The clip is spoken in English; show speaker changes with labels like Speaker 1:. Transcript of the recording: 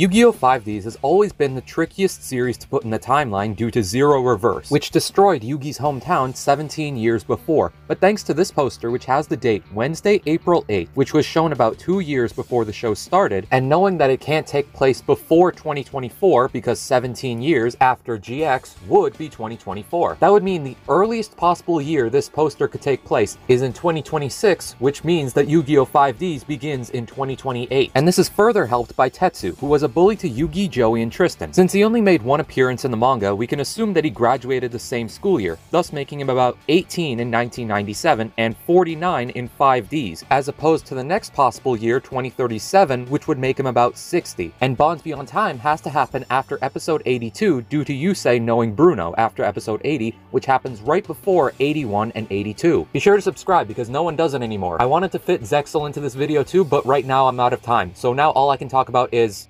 Speaker 1: Yu-Gi-Oh! 5Ds has always been the trickiest series to put in the timeline due to Zero Reverse, which destroyed Yugi's hometown 17 years before. But thanks to this poster, which has the date Wednesday, April 8th, which was shown about two years before the show started, and knowing that it can't take place before 2024 because 17 years after GX would be 2024. That would mean the earliest possible year this poster could take place is in 2026, which means that Yu-Gi-Oh! 5Ds begins in 2028. And this is further helped by Tetsu, who was a bully to Yugi, Joey, and Tristan. Since he only made one appearance in the manga, we can assume that he graduated the same school year, thus making him about 18 in 1997 and 49 in 5Ds, as opposed to the next possible year, 2037, which would make him about 60. And Bonds Beyond Time has to happen after episode 82 due to Yusei knowing Bruno after episode 80, which happens right before 81 and 82. Be sure to subscribe because no one does it anymore. I wanted to fit Zexal into this video too, but right now I'm out of time. So now all I can talk about is